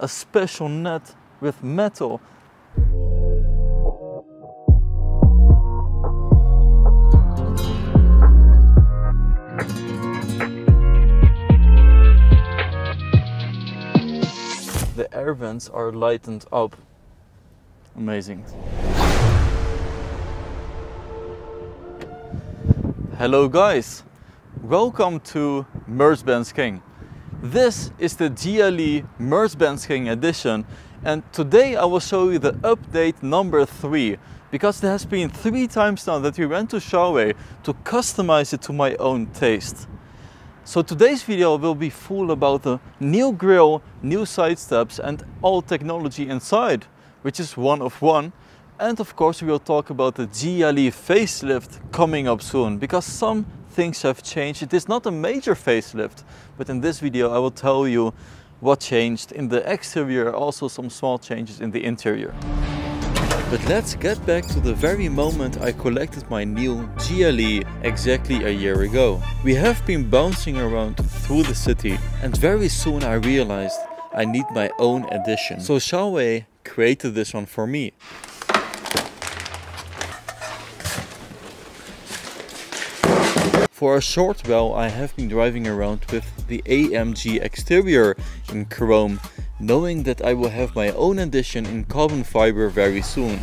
a special net with metal. The air vents are lightened up. Amazing. Hello guys, welcome to Mercedes-Benz King. This is the GLE Mercedes-Benz King edition and today I will show you the update number 3 because there has been 3 times now that we went to Schawe to customize it to my own taste. So today's video will be full about the new grille, new side steps and all technology inside, which is one of one and of course we will talk about the GLE facelift coming up soon because some things have changed. It is not a major facelift, but in this video I will tell you what changed in the exterior, also some small changes in the interior. But let's get back to the very moment I collected my new GLE exactly a year ago. We have been bouncing around through the city and very soon I realized I need my own edition. So Schawe created this one for me. For a short while I have been driving around with the AMG exterior in chrome, knowing that I will have my own edition in carbon fiber very soon.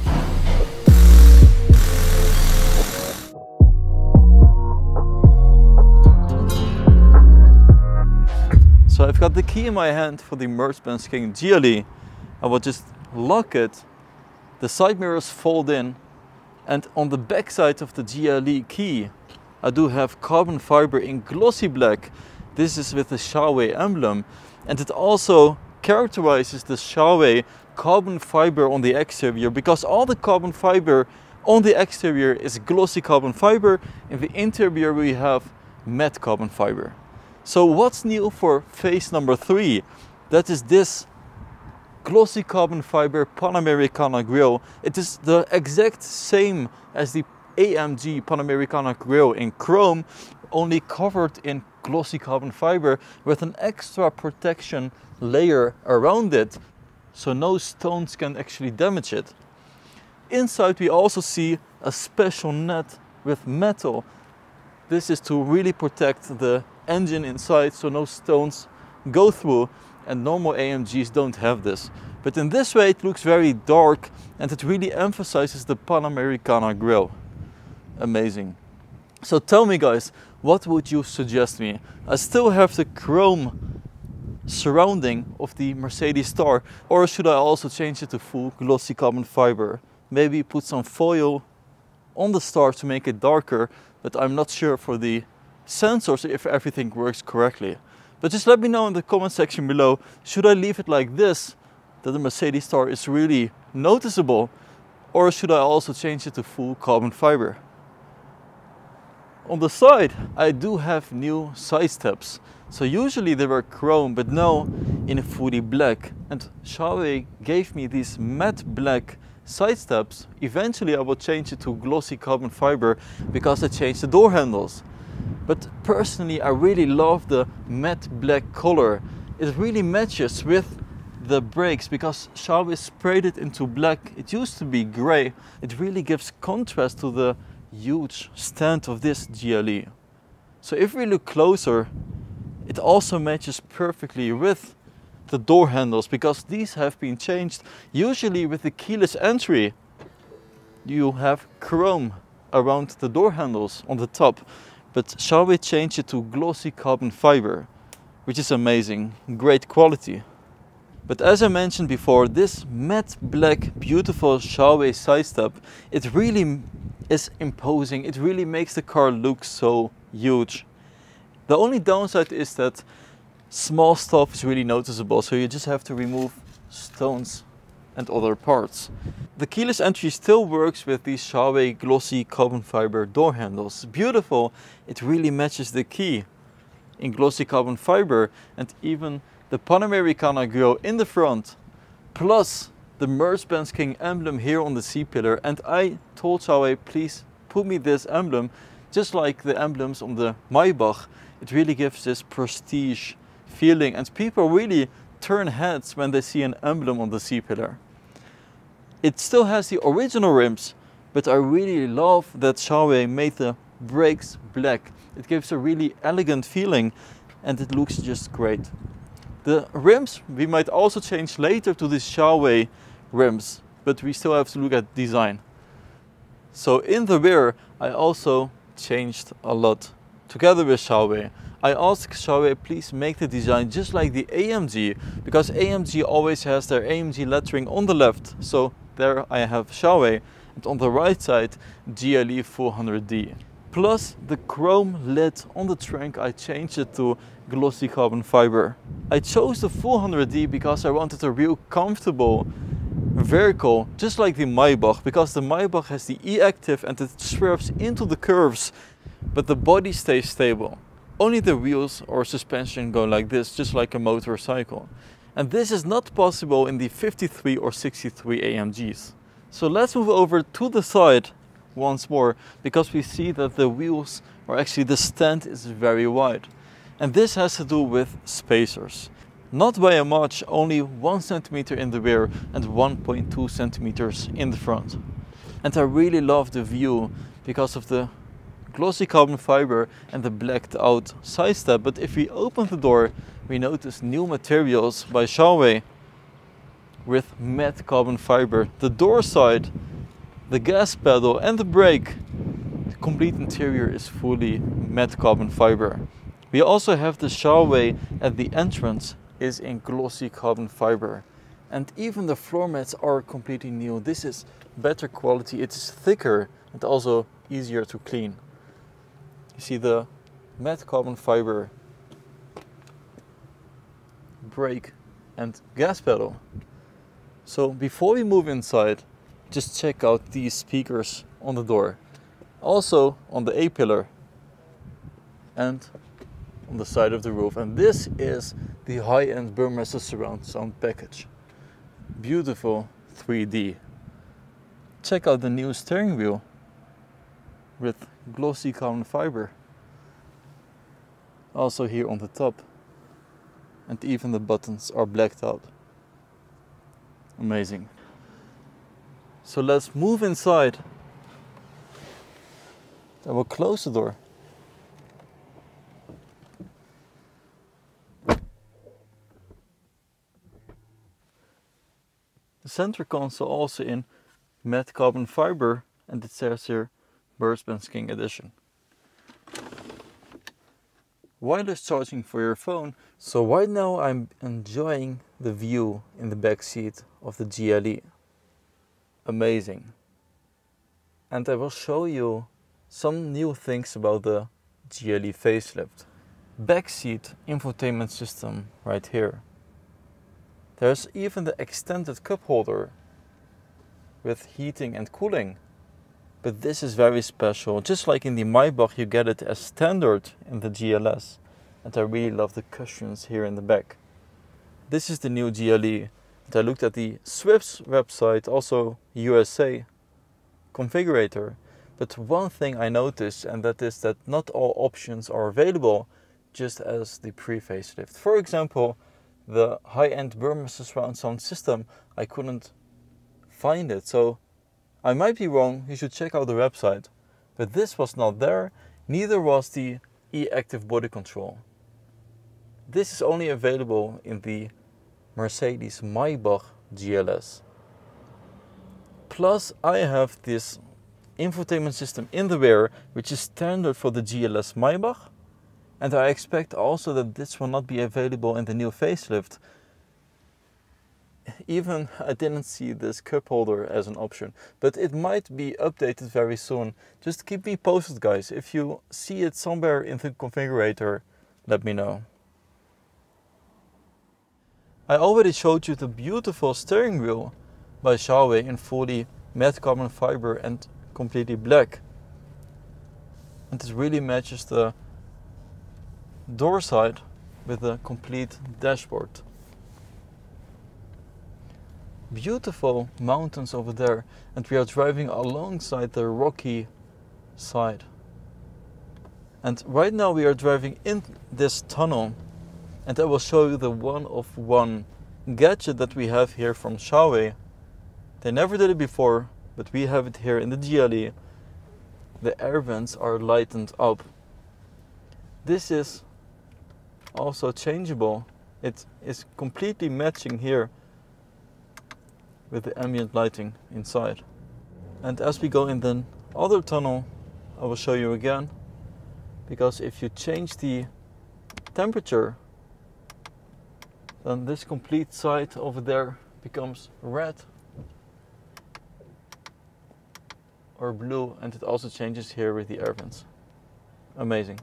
So I've got the key in my hand for the Mercedes-Benz King GLE. I will just lock it, the side mirrors fold in and on the back side of the GLE key I do have carbon fiber in glossy black. This is with the Schawe emblem and it also characterizes the Schawe carbon fiber on the exterior because all the carbon fiber on the exterior is glossy carbon fiber. In the interior we have matte carbon fiber. So what's new for phase number three? That is this glossy carbon fiber Panamericana grille. It is the exact same as the AMG Panamericana grille in chrome, only covered in glossy carbon fiber with an extra protection layer around it, so no stones can actually damage it. Inside we also see a special net with metal. This is to really protect the engine inside so no stones go through and normal AMGs don't have this. But in this way it looks very dark and it really emphasizes the Panamericana grille amazing. So tell me guys, what would you suggest me? I still have the chrome surrounding of the Mercedes star or should I also change it to full glossy carbon fiber? Maybe put some foil on the star to make it darker, but I'm not sure for the sensors if everything works correctly. But just let me know in the comment section below, should I leave it like this, that the Mercedes star is really noticeable, or should I also change it to full carbon fiber? On the side, I do have new side steps. So usually they were chrome, but now in a fully black. And Schawe gave me these matte black side steps. Eventually I will change it to glossy carbon fiber because I changed the door handles. But personally, I really love the matte black color. It really matches with the brakes because Schawe sprayed it into black. It used to be gray. It really gives contrast to the huge stand of this GLE. So if we look closer, it also matches perfectly with the door handles because these have been changed. Usually with the keyless entry, you have chrome around the door handles on the top. But shall we change it to glossy carbon fiber, which is amazing, great quality. But as I mentioned before, this matte black beautiful Schawe side step, it really is imposing. It really makes the car look so huge. The only downside is that small stuff is really noticeable, so you just have to remove stones and other parts. The keyless entry still works with these Schawe glossy carbon fiber door handles. Beautiful, it really matches the key in glossy carbon fiber and even the Panamericana grille in the front plus the Mercedes-Benz King emblem here on the C-pillar and I told Schawe please put me this emblem just like the emblems on the Maybach. It really gives this prestige feeling and people really turn heads when they see an emblem on the C-pillar. It still has the original rims, but I really love that Schawe made the brakes black. It gives a really elegant feeling and it looks just great. The rims we might also change later to the Schawe rims, but we still have to look at design. So in the rear I also changed a lot together with Schawe. I asked Schawe please make the design just like the AMG because AMG always has their AMG lettering on the left. So there I have Schawe and on the right side GLE 400D. Plus the chrome lid on the trunk I changed it to glossy carbon fiber. I chose the 400D because I wanted a real comfortable vehicle just like the Maybach because the Maybach has the e-active and it swerves into the curves but the body stays stable. Only the wheels or suspension go like this just like a motorcycle. And this is not possible in the 53 or 63 AMGs. So let's move over to the side once more because we see that the wheels or actually the stand is very wide. And this has to do with spacers. Not by a much, only 1 centimeter in the rear and 1.2 centimeters in the front. And I really love the view because of the glossy carbon fiber and the blacked out side step. But if we open the door, we notice new materials by Schawe with matte carbon fiber. The door side, the gas pedal and the brake. The complete interior is fully matte carbon fiber. We also have the Schawe at the entrance is in glossy carbon fiber. And even the floor mats are completely new. This is better quality, it is thicker and also easier to clean. You see the matte carbon fiber brake and gas pedal. So before we move inside, just check out these speakers on the door. Also on the A-pillar and on the side of the roof. And this is the high-end Burmester surround sound package. Beautiful 3D. Check out the new steering wheel with glossy carbon fiber. Also here on the top and even the buttons are blacked out. Amazing. So let's move inside. I will close the door. The center console also in matte carbon fiber and it says here Mercedes King Edition wireless charging for your phone. So right now I'm enjoying the view in the back seat of the GLE. Amazing. And I will show you some new things about the GLE facelift. Backseat infotainment system right here. There's even the extended cup holder with heating and cooling but this is very special. Just like in the Maybach, you get it as standard in the GLS. And I really love the cushions here in the back. This is the new GLE. I looked at the Swiss website, also USA configurator. But one thing I noticed, and that is that not all options are available just as the pre-facelift. For example, the high-end Burmester surround sound system, I couldn't find it. So I might be wrong, you should check out the website. But this was not there, neither was the e-active body control. This is only available in the Mercedes Maybach GLS. Plus I have this infotainment system in the rear, which is standard for the GLS Maybach. And I expect also that this will not be available in the new facelift, even I didn't see this cup holder as an option, but it might be updated very soon. Just keep me posted guys. If you see it somewhere in the configurator, let me know. I already showed you the beautiful steering wheel by Schawe in fully matte carbon fiber and completely black. And this really matches the door side with a complete dashboard beautiful mountains over there and we are driving alongside the rocky side. And right now we are driving in this tunnel And I will show you the one of one gadget that we have here from Schawe. They never did it before, but we have it here in the GLE. The air vents are lightened up. This is also changeable. It is completely matching here with the ambient lighting inside. And as we go in the other tunnel, I will show you again. Because if you change the temperature, then this complete side over there becomes red or blue and it also changes here with the air vents. Amazing.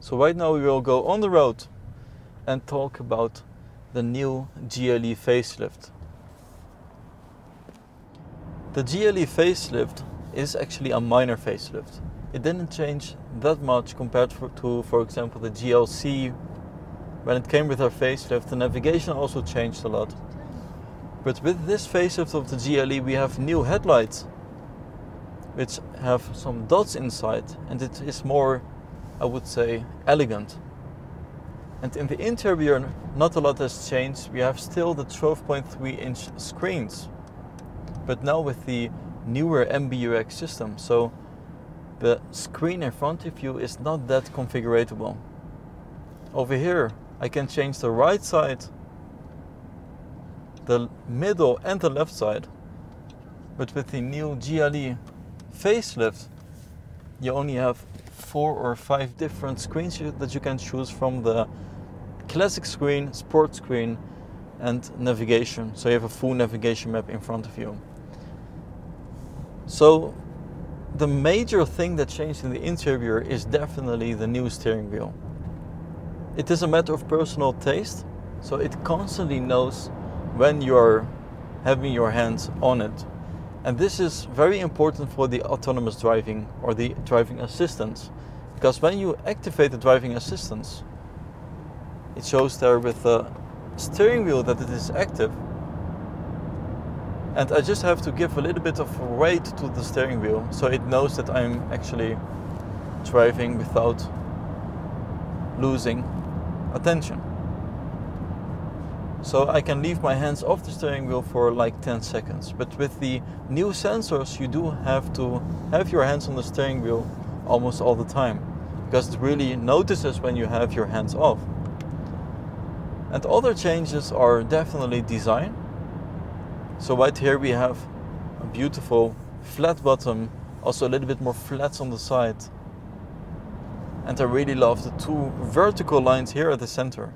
So right now we will go on the road and talk about the new GLE facelift. The GLE facelift is actually a minor facelift. It didn't change that much compared to, for example, the GLC. When it came with our facelift, the navigation also changed a lot. But with this facelift of the GLE, we have new headlights, which have some dots inside, and it is more, I would say, elegant. And in the interior, not a lot has changed. We have still the 12.3 inch screens but now with the newer MBUX system. So the screen in front of you is not that configurable. Over here, I can change the right side, the middle and the left side. But with the new GLE facelift, you only have four or five different screens that you can choose from the classic screen, sport screen, and navigation. So you have a full navigation map in front of you. So the major thing that changed in the interior is definitely the new steering wheel. It is a matter of personal taste, so it constantly knows when you are having your hands on it. And this is very important for the autonomous driving or the driving assistance. Because when you activate the driving assistance, it shows there with the steering wheel that it is active and I just have to give a little bit of weight to the steering wheel so it knows that I'm actually driving without losing attention. So I can leave my hands off the steering wheel for like 10 seconds. But with the new sensors, you do have to have your hands on the steering wheel almost all the time because it really notices when you have your hands off. And other changes are definitely design so right here we have a beautiful flat bottom, also a little bit more flat on the side. And I really love the two vertical lines here at the center.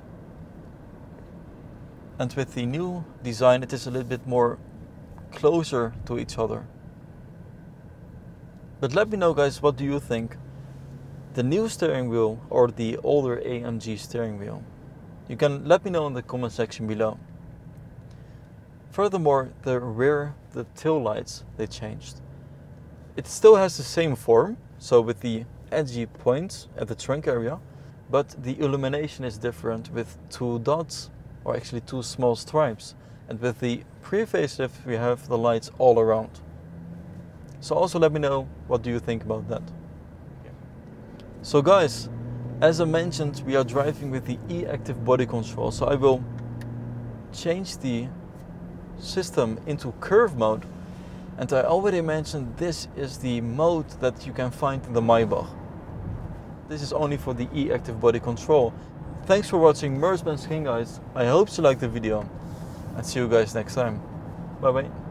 And with the new design it is a little bit more closer to each other. But let me know guys, what do you think? The new steering wheel or the older AMG steering wheel? You can let me know in the comment section below. Furthermore, the rear, the tail lights, they changed. It still has the same form, so with the edgy points at the trunk area, but the illumination is different with two dots, or actually two small stripes. And with the pre-facelift, we have the lights all around. So also let me know, what do you think about that? So guys, as I mentioned, we are driving with the e-active body control, so I will change the system into curve mode. And I already mentioned this is the mode that you can find in the Maybach. This is only for the e-active body control. Thanks for watching Benz King guys. I hope you liked the video and see you guys next time. Bye bye.